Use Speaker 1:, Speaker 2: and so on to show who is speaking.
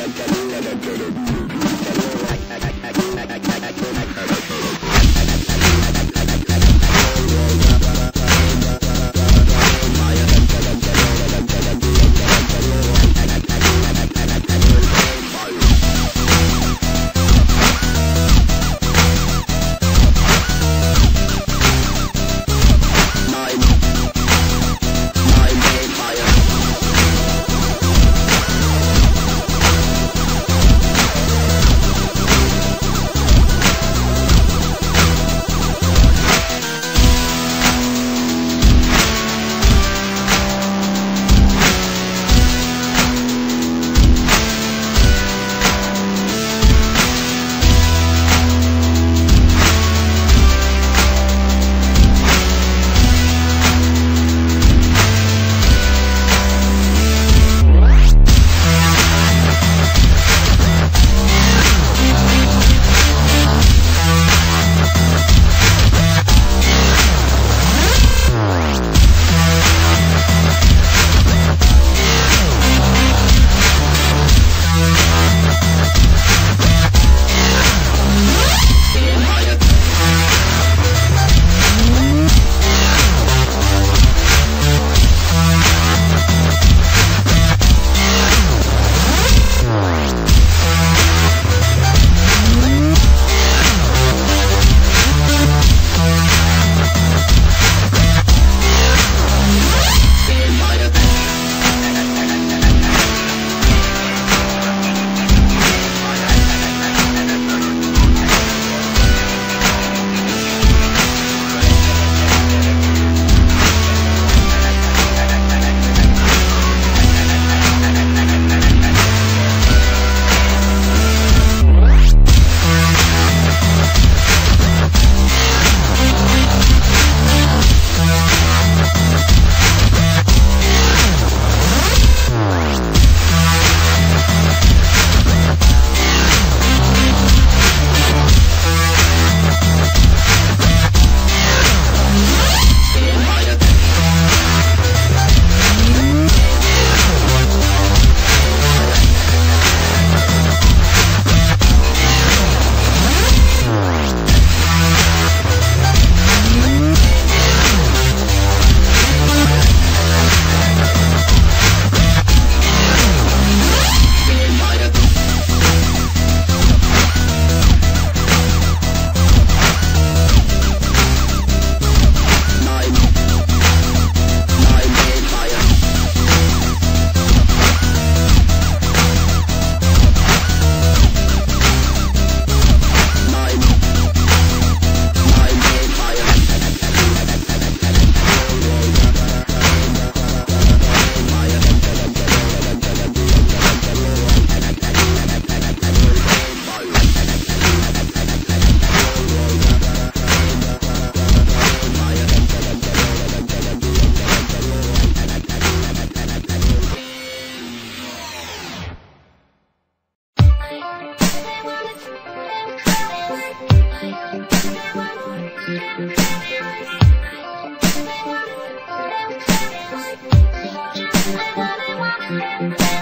Speaker 1: Altyazı M.K.
Speaker 2: I wanna, wanna,